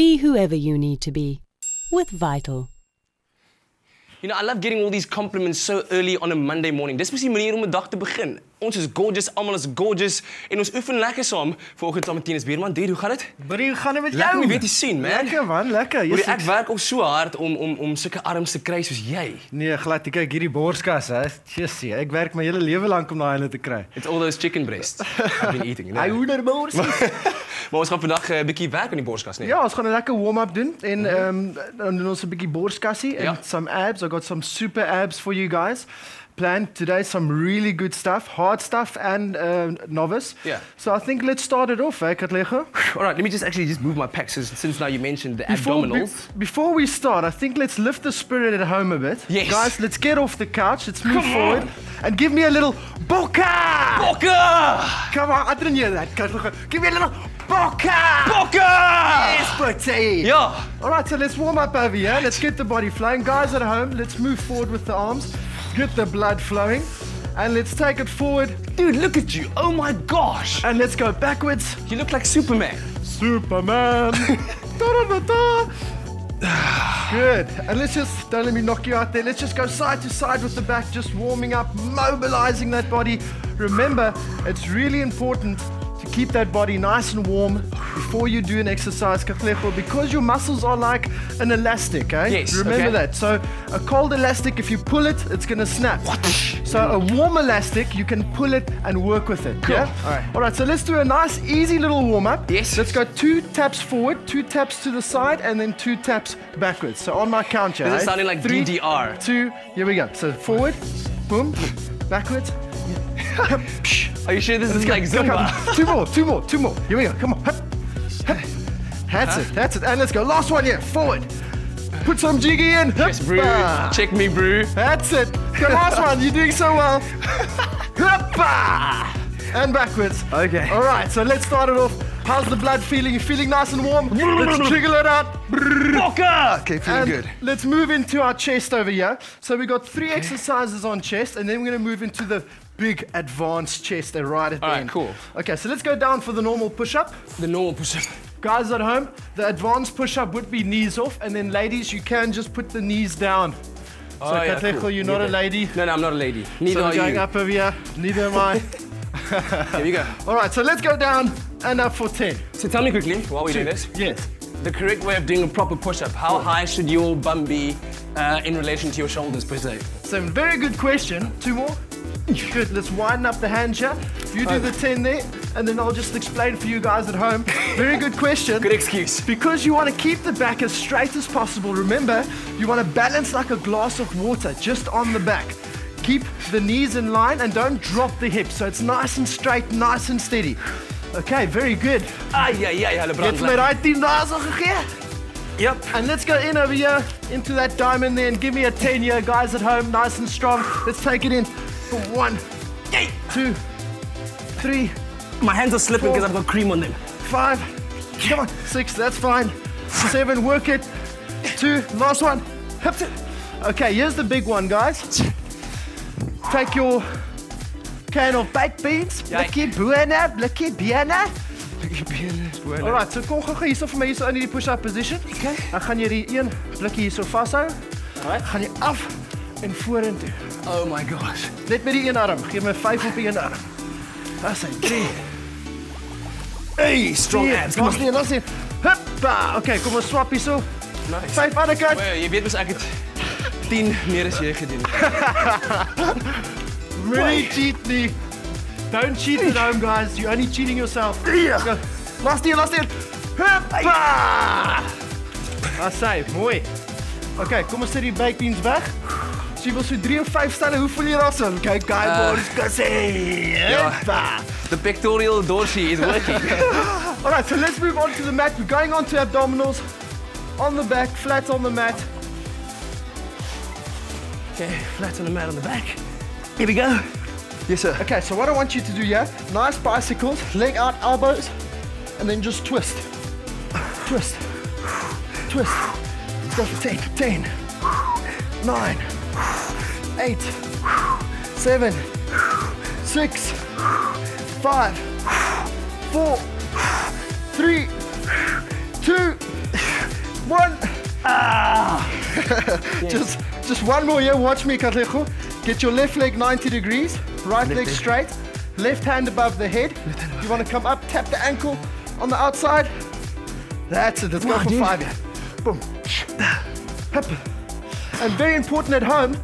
Be whoever you need to be with Vital. You know, I love getting all these compliments so early on a Monday morning. Dis mos die manier om 'n dag te begin. Ons is gorgeous, almal is gorgeous en ons oefen lekker saam vanoggend saam met Tinus Beerman. Dude, hoe gaan dit? Buddy, hoe gaan dit met jou? Lekker om jou weer te sien, man. Lekker man, lekker. Hoor, Yes, ek werk ook so hard om om om sulke arms te kry soos jy. Nee, glad, jy kyk hierdie borskas, hè. Jessie, ek werk my hele lewe lank om daai ene te kry. It's all those chicken breasts I've been eating. You know? Hy hoenderbors. maar ons gaan vandag 'n uh, bietjie werk aan die borskas, nee. ja, ons gaan 'n lekker warm-up doen en ehm um, dan doen ons 'n bietjie borskassie en Ja. some abs. I got some super abs for you guys. Planned today some really good stuff, hard stuff and uh, novice. Yeah. So I think let's start it off, eh, Katlego? All right, let me just actually just move my pecs since, since now you mentioned the Before, abdominals. be- before we start, I think let's lift the spirit at home a bit. Yes. Guys, let's get off the couch. Let's move Come forward on. and give me a little boka. Bokke! Come on, I didn't hear that. Katlego. Give me a little boka. Bokke! Yes, buddy. Yeah. All right, so let's warm up over here. Let's get the body flowing. Guys at home, let's move forward with the arms. Get the blood flowing. And let's take it forward. Dude, look at you. Oh my gosh. And let's go backwards. You look like Superman. Superman. Da-da-da-da. Good. And let's just, don't let me knock you out there. Let's just go side to side with the back, just warming up, mobilizing that body. Remember, it's really important keep that body nice and warm before you do an exercise, because your muscles are like an elastic, eh? Yes, Remember okay. that. So a cold elastic, if you pull it, it's gonna snap. What? So a warm elastic, you can pull it and work with it. Cool. Yeah? All right. All right, so let's do a nice, easy little warm up. Yes. Let's go two taps forward, two taps to the side, and then two taps backwards. So on my count, here, This is eh? sounding like Three, DDR. Two, here we go. So forward, boom, backwards. Are you sure this is like Go, Zumba? come. Two more, two more, two more. Here we go. Come on. Hup, hup. That's it, that's it. And let's go. Last one here, forward. Put some jiggy in. Yes, brew. Huppa. Check me, brew. That's it. The last one. You're doing so well. Huppa. And backwards. Okay. All right, so let's start it off. How's the blood feeling? You feeling nice and warm? Let's jiggle it out. Bokke! Okay, feeling And good. let's move into our chest over here. So we've got three exercises on chest, and then we're going to move into the big advanced chest there right at the All right, end. cool. Okay, so let's go down for the normal push-up. The normal push-up. Guys at home, the advanced push-up would be knees off, and then ladies, you can just put the knees down. So Oh, yeah, Katlego, cool. you're not a lady. No, no, I'm not a lady. Neither So are going you. up over here. Neither am I. Here we go. All right, so let's go down and up for 10. So tell me quickly, while we do this, Yes. the correct way of doing a proper push-up. How high should your bum be uh, in relation to your shoulders per se? So very good question. Two more. Good. Let's widen up the hand here. You do the 10 there, and then I'll just explain for you guys at home. Very good question. Good excuse. Because you want to keep the back as straight as possible. Remember, you want to balance like a glass of water just on the back. Keep the knees in line and don't drop the hips. So it's nice and straight, nice and steady. Okay, very good. Ai, ai, ai, hulle brand Get my lekker. right team nozzle gegee. Yep. And let's go in over here into that diamond there and give me a 10 here, guys at home, nice and strong. Let's take it in one, Yay. My hands are slipping because I've got cream on them. five, come on, six, that's fine. Seven, work it. Two, last one. Hip it. Okay, here's the big one, guys. Take your can of baked beans. Blikkie buena, blikkie biena. Alright, so kom gou hierso vir my hierso in die push-up position. Okay. Dan gaan jy die een blikkie hierso vashou. Alright. Gaan jy af en vorentoe. Oh my gosh. Net met die een arm. Geef my 5 op die een arm. Dis hy. 3. Hey, strong Vier. abs. Come Los on. nie, los nie. Hoppa. Okay, kom ons swap hierso. Nice. Vyf aan die kant. Well, jy weet mos ek het 10 meer as jy gedoen. Really cheat nie. Don't cheat at home, guys. You're only cheating yourself. Ja. Go. Last een, last een. Hoppa. Sê, mooi. Okay, kom ons sit die baked beans weg. So jy wil so 3 of 5 stelle. Hoe voel jy daarso? Kyk, guy Uh, ja. The pectoral dorsey is working. All right, so let's move on to the mat. We're going on to abdominals. On the back, flat on the mat. okay, flat on the mat on the back. Here we go. Yes, sir. Okay, so what I want you to do here, nice bicycles, leg out, elbows, and then just twist. Twist. Twist. Let's go for 10, 10, 9, 8, 7, 6, 5, 4, 3, 2, one. Ah. just, just one more here. Watch me, Katlego. Get your left leg 90 degrees, right leg leg. straight, left hand above the head. You want to come up, tap the ankle on the outside. That's it. Let's go for dude. five here. Boom. Hup. And very important at home,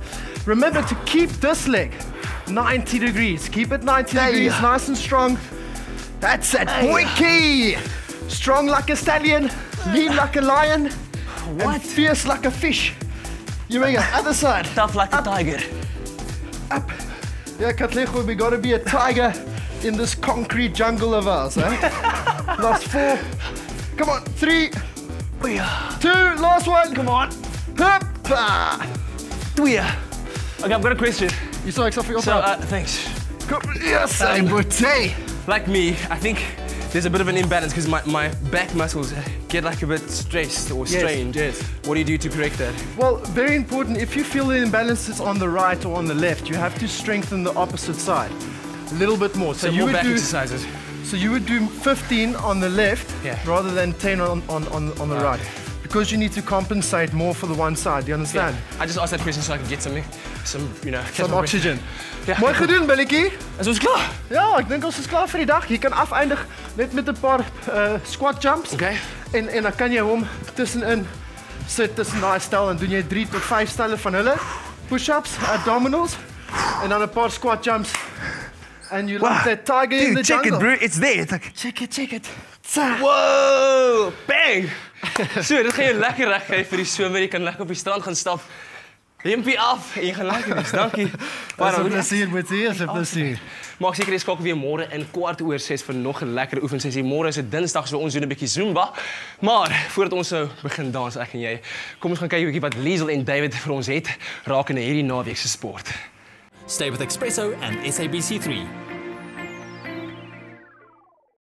remember to keep this leg 90 degrees. Keep it 90 degrees, nice and strong. That's it. Key. Strong like a stallion, lean like a lion, What? and fierce like a fish. You make it. Other side. Tough like a tiger. Up. Yeah, Katlego, we gotta be a tiger in this concrete jungle of ours, eh? last four. Come on, three, two, last one. Come on. Hup. Ah. Twee. Okay, I've got a question. You saw except for your So, uh, thanks. Yes, say. Like me, I think there's a bit of an imbalance because my, my back muscles get like a bit stressed or strained. yes. yes. What do you do to correct that? Well, very important. If you feel the imbalance is on the right or on the left, you have to strengthen the opposite side a little bit more. So, So you would back do. exercises. So you would do 15 on the left Yeah. rather than 10 on, on, on, on the right. Because you need to compensate more for the one side. Do you understand? I just asked that question so I could get something, some, you know, Some oxygen. Ja. Mooi gedoen, Billetjie. Is ons klaar? Ja, ek dink ons is klaar vir die dag. Jy kan afeindig net met 'n paar uh, squat jumps. Okay. En en dan kan jy hom tussenin sit tussen daai stel en doen jy 3 tot 5 stelle van hulle push-ups, abdominals en dan 'n paar squat jumps. And you like that tiger in the jungle. It's there. It's like, Check it, check it. Wow, bang. so, dit gaan jou lekker reg kry vir die somer. Jy kan lekker op die strand gaan stap. Hempie af en jy gaan lekker wees. Dankie. Baie Dis plesier met u, is 'n plesier. Maak seker jy skakel weer môre in kwart oor 6 vir nog 'n lekker oefensessie. Môre is dit Dinsdag, so ons doen 'n bietjie Zumba. Maar voordat ons nou begin dans ek en jy, kom ons gaan kyk 'n bietjie wat Liesel en David vir ons het rakende hierdie naweek se sport. Stay with Expresso and SABC3.